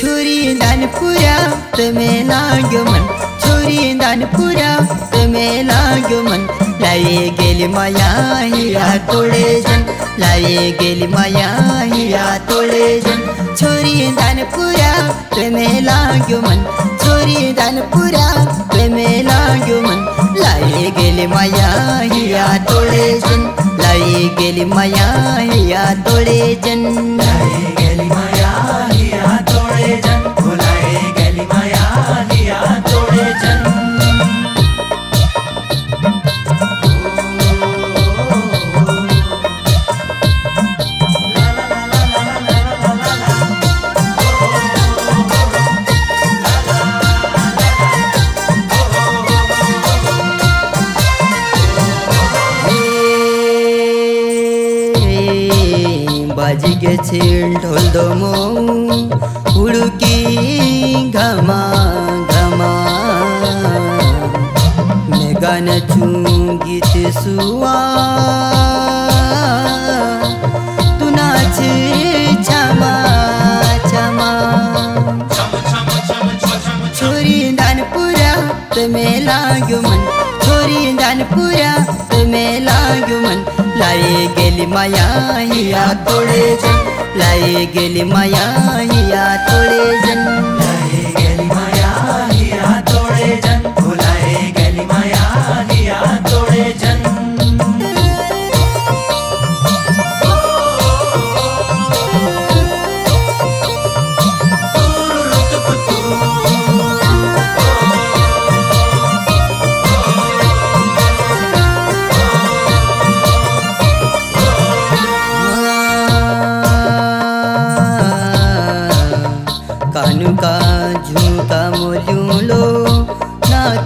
छोरी दान पुरा तुम्हें लाग्यो मन मन लाये गेली माया हिया तोडे जन, लाये गेली माया हिया तोडे जन. छोरी दान पुरा तुम्हें लाग्यो मन, छोरी दान पुरा तुम्हें लाग्यो मन. लाये गेली माया हिया तोडे जन, लाये गेली माया हिया तोडे जन. लाए बाजी के छेल ढोल दमो हुड़की घमा घमा। मैं गान छू गीत सुआ, तू नाच छमा छमा छोरी दानपुरा तुम्हें लाग्यो मन, छोरी दानपुरा मन लाये गेली माया हिया तोडे जन लाए गेली माया हिया तोडे जन।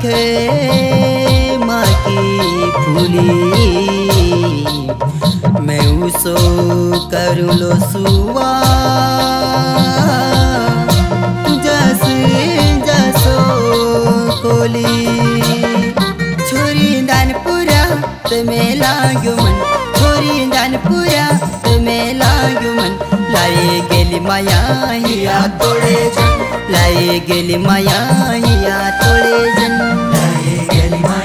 नाखे माँ की फूली। मैं उसो करूँ लो सुआ जस जसो कोली। छोरी दानपुरा तुम्हें लाग्यो मन। छोरी दानपुरा तुम्हें लाग्यो मन। लाये गेली माया, हिया तोडे लाये गेली माया या तोडे जन। लाए गेली माया।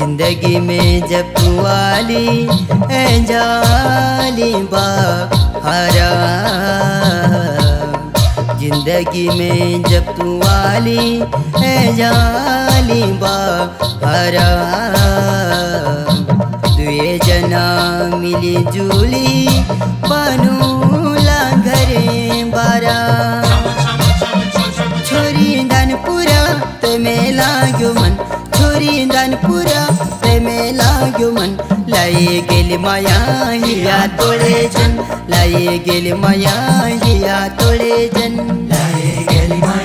ज़िंदगी में जब आली है जाली बहारा ज़िंदगी में जब तू आली है जाली बहारा दुए जना मिली जुली बनूला क्यों मन लये माया, हिया तोळे जन। लये गेल माया, हिया तोळे जन। लये गेले माया